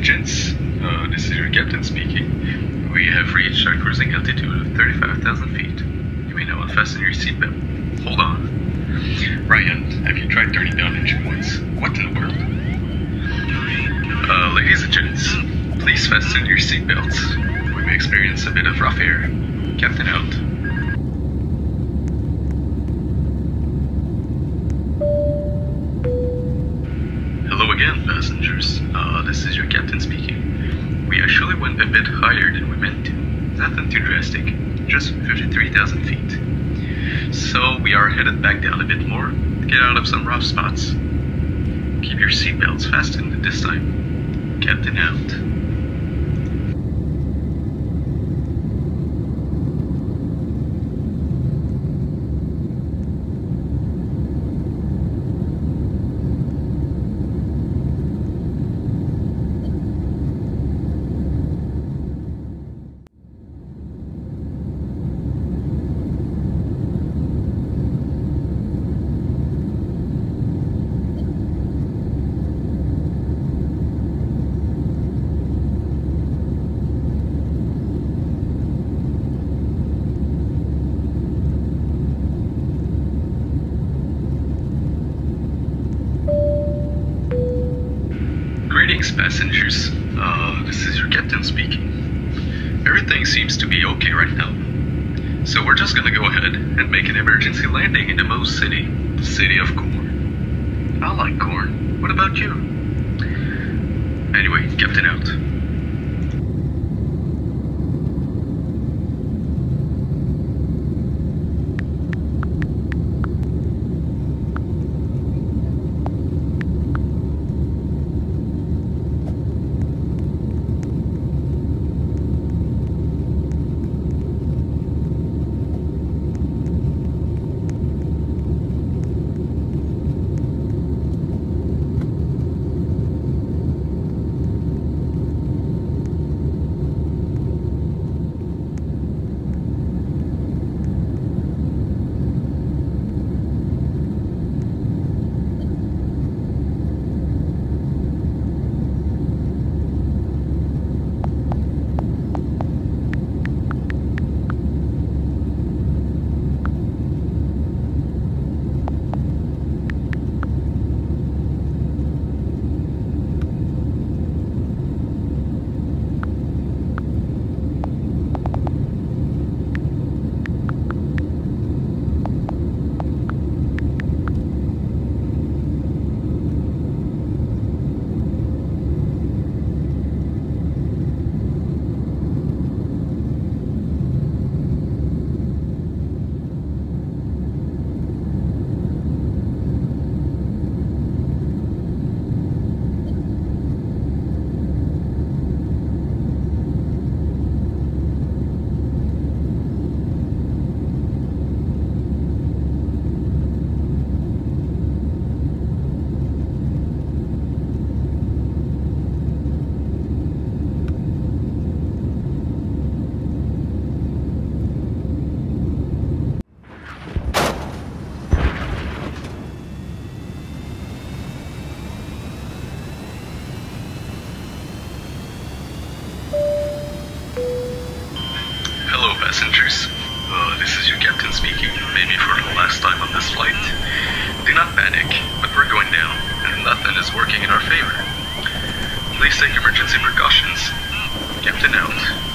gents. Uh, this is your captain speaking. We have reached our cruising altitude of 35,000 feet. You may now unfasten your seatbelt. Hold on. Ryan, have you tried turning down engine once? What in the world? Uh, ladies and gents, please fasten your seatbelts. We may experience a bit of rough air. Captain out. Hello again, passengers. Uh, this is your captain speaking. We actually went a bit higher than we meant to. Nothing too drastic, just 53,000 feet. So we are headed back down a bit more get out of some rough spots. Keep your seatbelts fastened this time. Captain out. Passengers. Uh, this is your captain speaking. Everything seems to be okay right now. So we're just gonna go ahead and make an emergency landing in the Mose City, the city of corn. I like corn. What about you? Anyway, captain out. Passengers. Uh, this is your captain speaking, maybe for the last time on this flight. Do not panic, but we're going down, and nothing is working in our favor. Please take emergency precautions. Captain out.